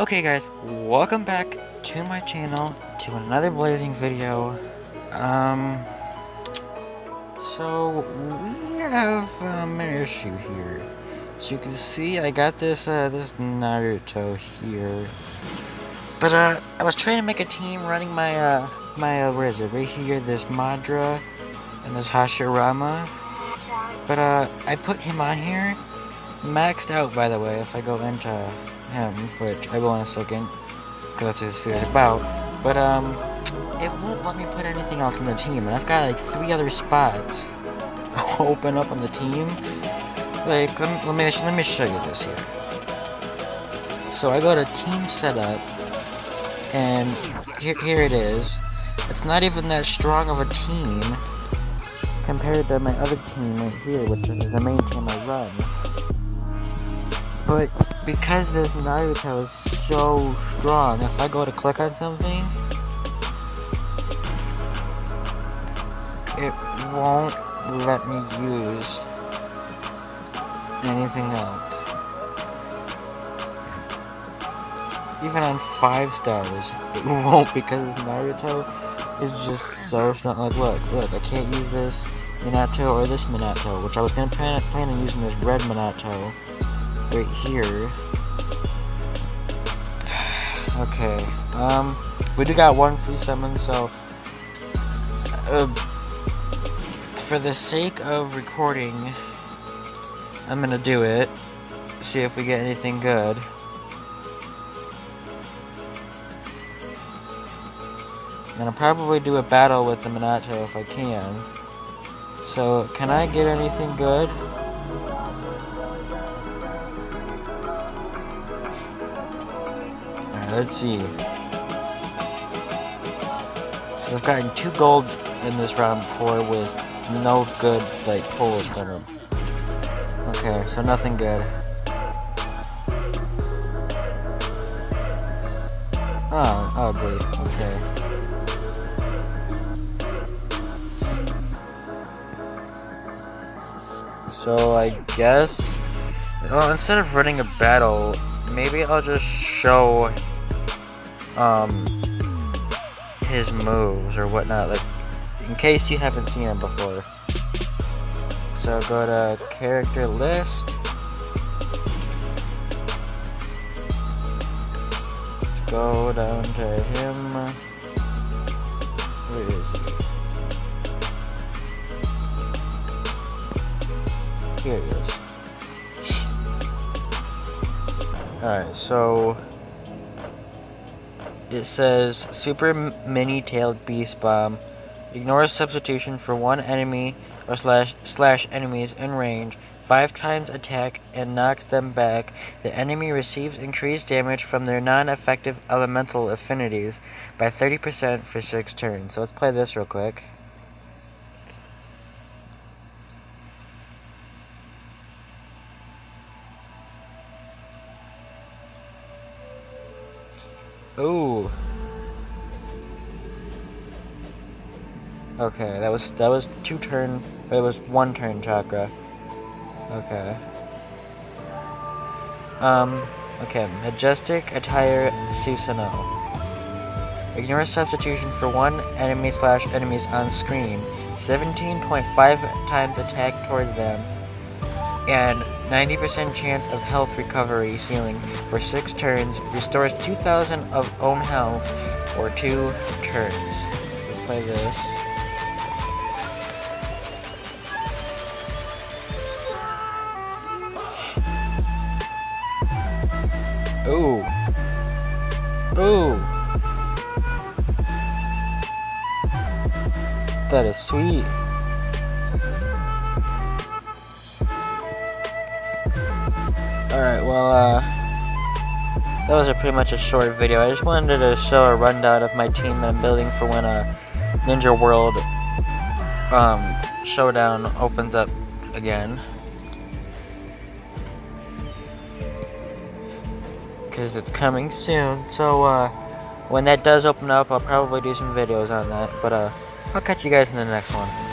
Okay guys, welcome back to my channel, to another blazing video. Um, so we have um, an issue here. So you can see I got this, uh, this Naruto here. But, uh, I was trying to make a team running my, uh, my, uh, where is it? Right here, this Madara and this Hashirama. But, uh, I put him on here, maxed out by the way, if I go into him, which I will in a second, because that's what this video is about. But um, it won't let me put anything else in the team, and I've got like three other spots open up on the team. Like, let me, let me let me show you this here. So I go to team setup, and here here it is. It's not even that strong of a team compared to my other team right here, which is the main team I run. But because this Naruto is so strong, if I go to click on something, it won't let me use anything else. Even on 5 stars, it won't because Naruto is just so strong. Like, look, look, I can't use this Minato or this Minato, which I was gonna plan, plan on using this red Minato right here. Okay, um, we do got one free summon, so, uh, for the sake of recording, I'm gonna do it, see if we get anything good. I'm gonna probably do a battle with the Minato if I can. So, can I get anything good? Alright, let's see. I've gotten two gold in this round before with no good, like, pulls from them. Okay, so nothing good. Oh, ugly. Okay. So I guess, well, instead of running a battle, maybe I'll just show um his moves or whatnot, like in case you haven't seen him before. So go to character list. Go down to him. Where is he? Here he is. Alright, so it says Super Mini Tailed Beast Bomb. Ignores substitution for one enemy or slash slash enemies in range. Five times attack and knocks them back. The enemy receives increased damage from their non-effective elemental affinities by 30% for six turns. So let's play this real quick. Ooh. Okay, that was that was two turn. It was one turn chakra. Okay. Um. Okay. Majestic attire Susanoo. Ignore substitution for one enemy slash enemies on screen. 17.5 times attack towards them. And 90% chance of health recovery ceiling for 6 turns. Restores 2000 of own health for 2 turns. Let's play this. Ooh. Ooh. That is sweet. Alright, well, uh, that was a pretty much a short video. I just wanted to show a rundown of my team that I'm building for when a Ninja World um, Showdown opens up again. Because it's coming soon. So, uh, when that does open up, I'll probably do some videos on that. But uh, I'll catch you guys in the next one.